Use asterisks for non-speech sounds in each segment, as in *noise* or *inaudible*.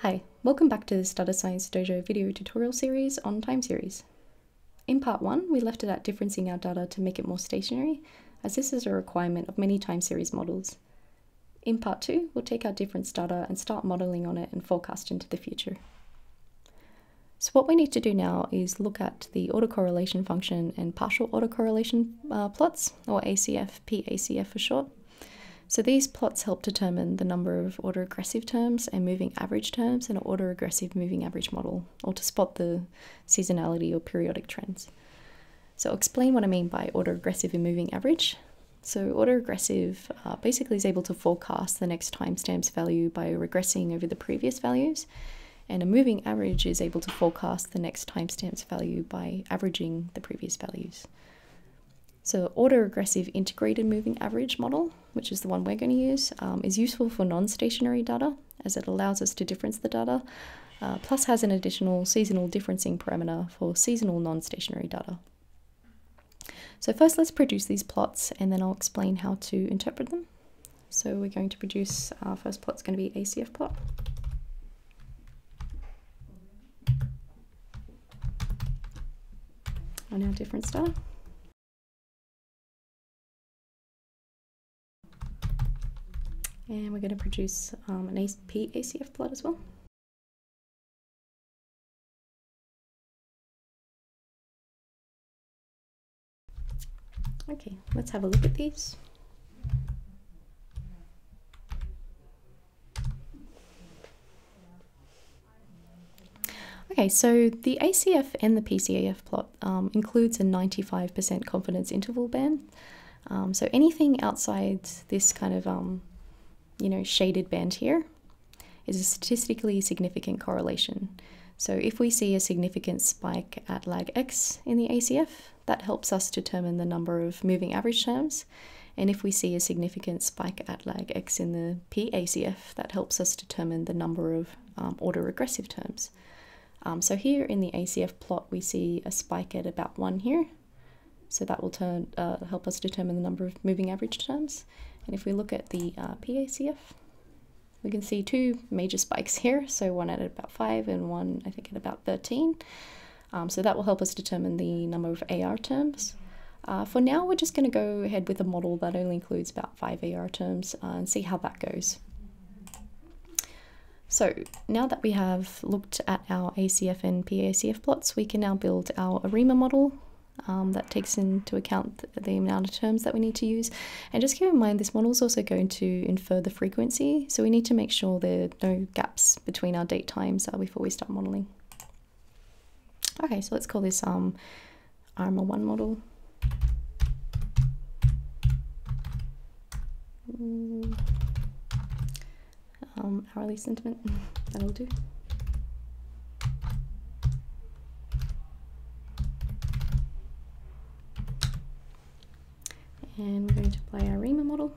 Hi, welcome back to this Data Science Dojo video tutorial series on time series. In part 1, we left it at differencing our data to make it more stationary, as this is a requirement of many time series models. In part 2, we'll take our difference data and start modelling on it and forecast into the future. So what we need to do now is look at the autocorrelation function and partial autocorrelation uh, plots, or ACF, PACF for short. So these plots help determine the number of autoregressive terms and moving average terms in an autoregressive moving average model, or to spot the seasonality or periodic trends. So I'll explain what I mean by autoregressive and moving average. So autoregressive uh, basically is able to forecast the next timestamp's value by regressing over the previous values, and a moving average is able to forecast the next timestamp's value by averaging the previous values. So autoregressive integrated moving average model, which is the one we're going to use, um, is useful for non-stationary data as it allows us to difference the data, uh, plus has an additional seasonal differencing parameter for seasonal non-stationary data. So first let's produce these plots and then I'll explain how to interpret them. So we're going to produce, our first plot is going to be ACF plot. On our difference data. And we're going to produce um, an ACF plot as well. Okay, let's have a look at these. Okay, so the ACF and the PCAF plot um, includes a 95% confidence interval band. Um, so anything outside this kind of um, you know, shaded band here is a statistically significant correlation. So if we see a significant spike at lag x in the ACF, that helps us determine the number of moving average terms. And if we see a significant spike at lag x in the PACF, that helps us determine the number of um, autoregressive terms. Um, so here in the ACF plot, we see a spike at about 1 here. So that will turn uh, help us determine the number of moving average terms. And if we look at the uh, PACF, we can see two major spikes here. So one at about 5 and one, I think, at about 13. Um, so that will help us determine the number of AR terms. Uh, for now, we're just going to go ahead with a model that only includes about 5 AR terms uh, and see how that goes. So now that we have looked at our ACF and PACF plots, we can now build our ARIMA model um, that takes into account the amount of terms that we need to use. And just keep in mind, this model is also going to infer the frequency, so we need to make sure there are no gaps between our date times uh, before we start modeling. Okay, so let's call this um, ARMA 1 model. Um, hourly sentiment, *laughs* that'll do. And we're going to apply our ARIMA model.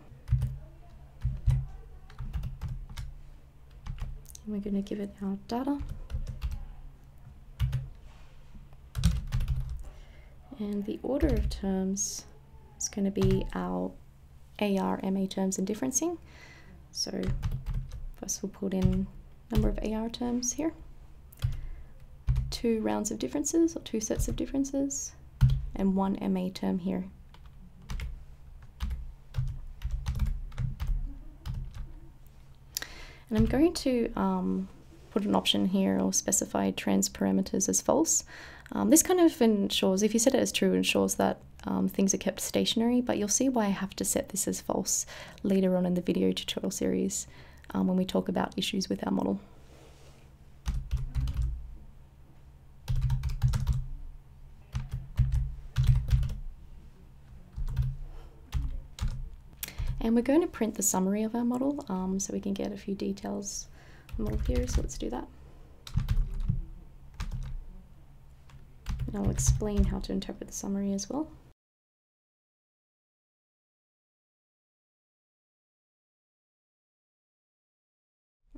And we're going to give it our data. And the order of terms is going to be our AR, MA terms and differencing. So first we'll put in number of AR terms here, two rounds of differences or two sets of differences, and one MA term here. And I'm going to um, put an option here or specify trans parameters as false. Um, this kind of ensures, if you set it as true, ensures that um, things are kept stationary, but you'll see why I have to set this as false later on in the video tutorial series um, when we talk about issues with our model. And we're going to print the summary of our model um, so we can get a few details model here, so let's do that. And I'll explain how to interpret the summary as well.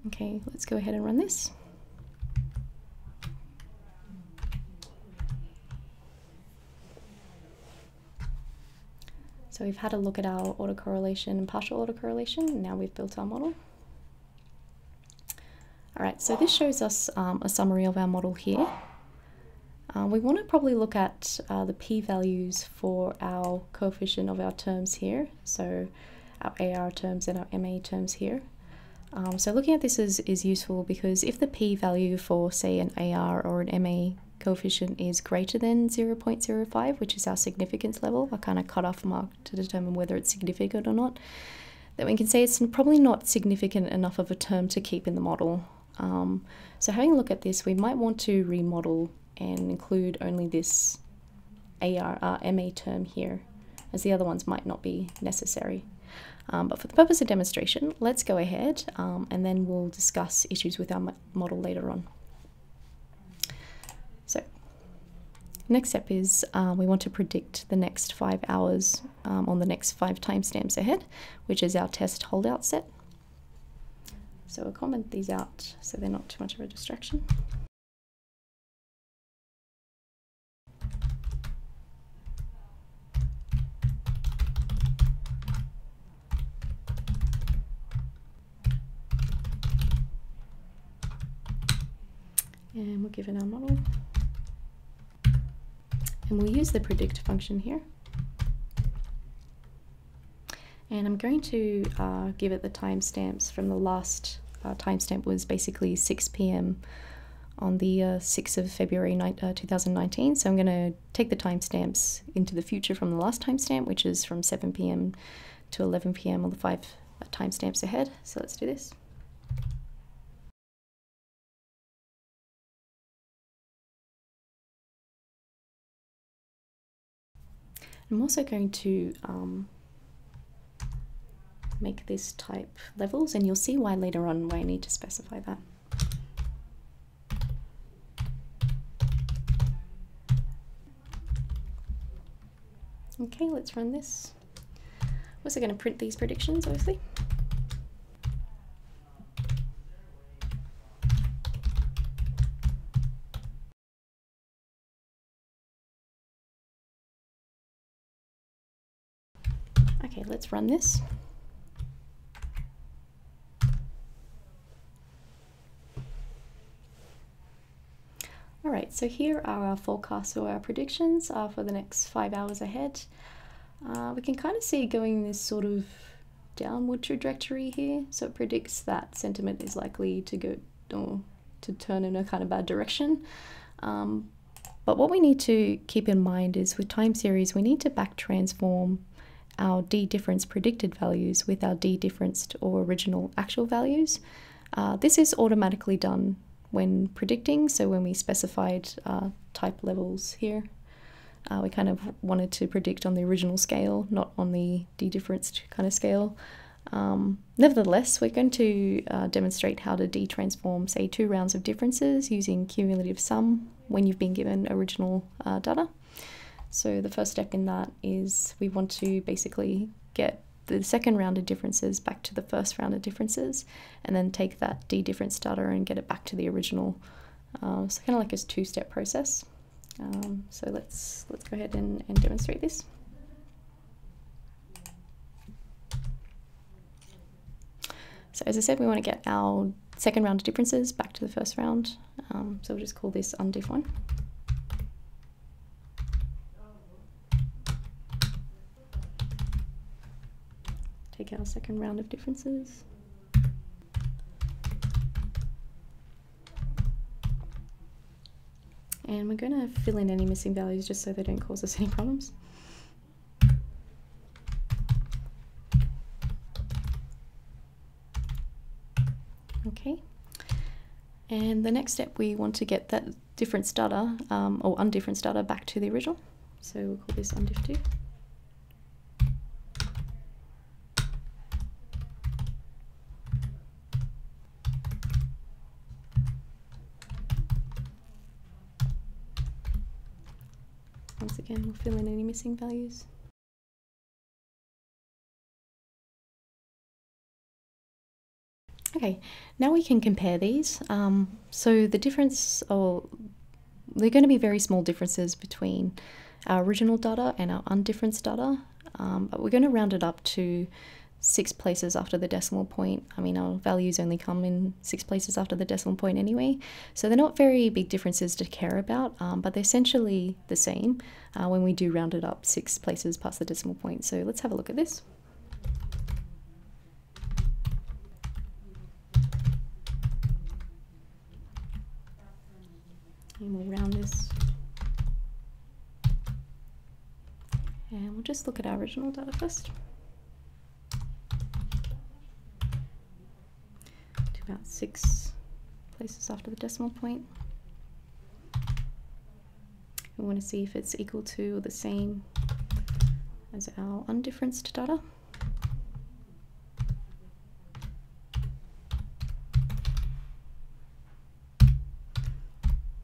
Okay, let's go ahead and run this. So we've had a look at our autocorrelation and partial autocorrelation, and now we've built our model. Alright, so this shows us um, a summary of our model here. Uh, we want to probably look at uh, the p-values for our coefficient of our terms here, so our AR terms and our MA terms here. Um, so looking at this is, is useful because if the p-value for say an AR or an MA coefficient is greater than 0.05, which is our significance level, our kind of cutoff mark to determine whether it's significant or not, then we can say it's probably not significant enough of a term to keep in the model. Um, so having a look at this, we might want to remodel and include only this AR, uh, term here, as the other ones might not be necessary. Um, but for the purpose of demonstration, let's go ahead um, and then we'll discuss issues with our model later on. So, next step is uh, we want to predict the next five hours um, on the next five timestamps ahead, which is our test holdout set. So we'll comment these out so they're not too much of a distraction. and we'll give it our model. And we'll use the predict function here. And I'm going to uh, give it the timestamps from the last uh, timestamp was basically 6 p.m. on the uh, 6th of February uh, 2019. So I'm going to take the timestamps into the future from the last timestamp, which is from 7 p.m. to 11 p.m. on the five timestamps ahead. So let's do this. I'm also going to um, make this type levels and you'll see why later on why I need to specify that. Okay, let's run this. We're also going to print these predictions, obviously. Okay, let's run this. Alright, so here are our forecasts or our predictions uh, for the next five hours ahead. Uh, we can kind of see going this sort of downward trajectory here. So it predicts that sentiment is likely to go or to turn in a kind of bad direction. Um, but what we need to keep in mind is with time series, we need to back transform our d difference predicted values with our d difference or original actual values. Uh, this is automatically done when predicting, so when we specified uh, type levels here, uh, we kind of wanted to predict on the original scale, not on the d difference kind of scale. Um, nevertheless, we're going to uh, demonstrate how to d-transform, say, two rounds of differences using cumulative sum when you've been given original uh, data. So the first step in that is we want to basically get the second round of differences back to the first round of differences and then take that d difference data and get it back to the original. Um, so kind of like a two-step process. Um, so let's, let's go ahead and, and demonstrate this. So as I said, we want to get our second round of differences back to the first round. Um, so we'll just call this undiff1. Take our second round of differences. And we're going to fill in any missing values just so they don't cause us any problems. Okay. And the next step, we want to get that difference data, um, or undifference data, back to the original. So we'll call this undiff2. Fill in any missing values. Okay, now we can compare these. Um, so the difference, or they're going to be very small differences between our original data and our undifference data, um, but we're going to round it up to six places after the decimal point. I mean, our values only come in six places after the decimal point anyway, so they're not very big differences to care about, um, but they're essentially the same uh, when we do round it up six places past the decimal point. So let's have a look at this. And we'll round this. And we'll just look at our original data first. About six places after the decimal point. We want to see if it's equal to or the same as our undifferenced data.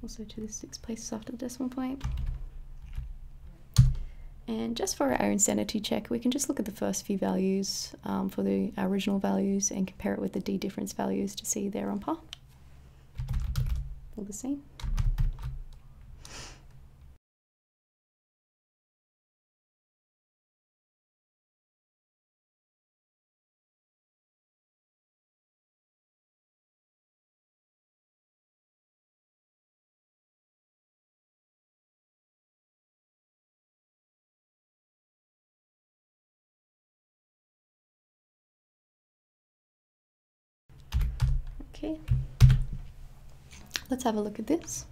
also to the six places after the decimal point. And just for our own sanity check, we can just look at the first few values um, for the original values and compare it with the d difference values to see they're on par. All the same. Okay, let's have a look at this.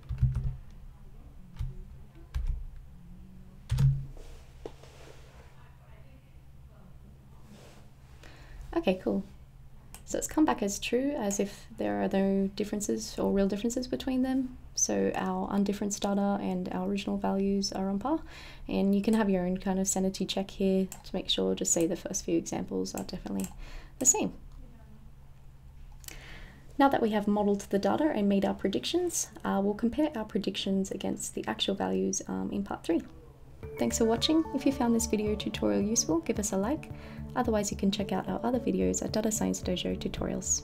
Okay, cool. So it's come back as true as if there are no differences or real differences between them. So our undifferenced data and our original values are on par. And you can have your own kind of sanity check here to make sure, just say the first few examples are definitely the same. Now that we have modelled the data and made our predictions, uh, we'll compare our predictions against the actual values um, in part 3. Thanks for watching. If you found this video tutorial useful, give us a like. Otherwise, you can check out our other videos at Data Science Dojo tutorials.